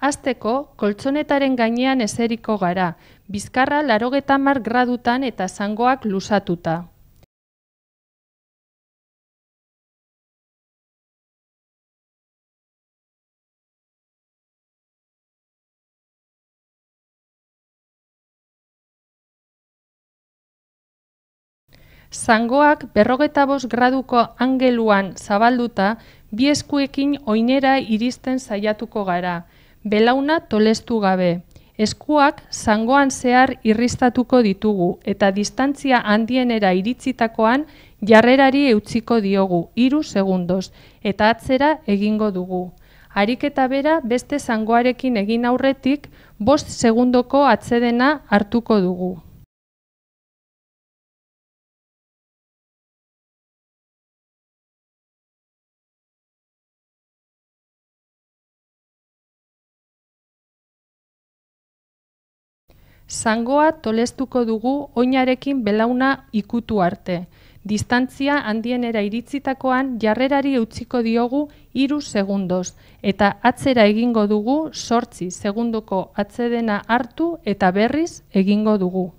Azteko, koltzonetaren gainean eseriko gara, bizkarra larogetamar gradutan eta zangoak lusatuta. Zangoak berrogeta bost graduko angeluan zabalduta, bi eskuekin oinera iristen saiatuko gara, belauna tolestu gabe. Eskuak zangoan zehar irristatuko ditugu eta distantzia handienera iritzitakoan jarrerari eutziko diogu, iru segundos, eta atzera egingo dugu. Ariketa bera beste zangoarekin egin aurretik, bost segundoko atzedena hartuko dugu. Zangoa tolestuko dugu oinarekin belauna ikutu arte. Distantzia handienera iritzitakoan jarrerari eutziko diogu iru segundos eta atzera egingo dugu sortzi segundoko atzedena hartu eta berriz egingo dugu.